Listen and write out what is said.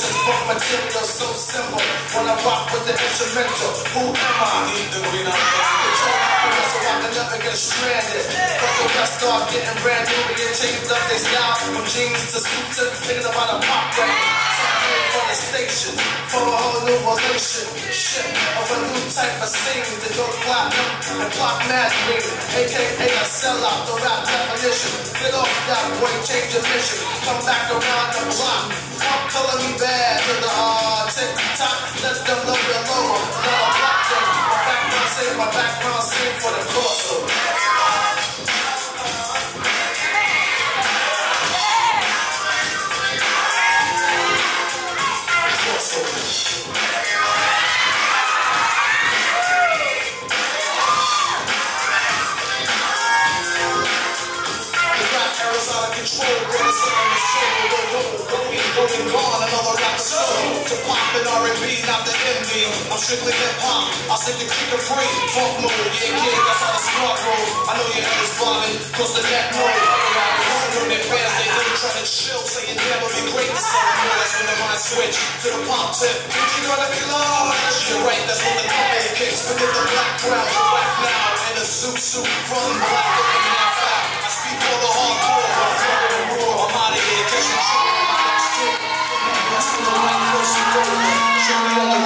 Just for material so simple. When I rock with the instrumental, who am I? Need to the green so I can never get stranded. Fuck when I start getting brand new, being changed up, their style from jeans to suits, everything about a station, for a whole new relation. Shit, of a new type of scene to go platinum and block mad. AKA a sellout, the rap definition. Get off that boy, change your mission. Come back around the block. Come color me bad to the uh, tick tock. Let them know you're lower. Now I block them. My background sing, my background sing for the torso. I'm strictly hip hop. I stick to keep it free. Funk mode, yeah, kid, that's how the smart roll. I know your head is bobbing, cause the neck mode. On their pants, they really try to chill, saying never be great. I switch to the pump tip. Think you gonna be large? You're right, that's when the company kicks. Forget the black crowd, The black now. And the suit suit from black. I speak for the hardcore, I'm out of here, the. Show me all the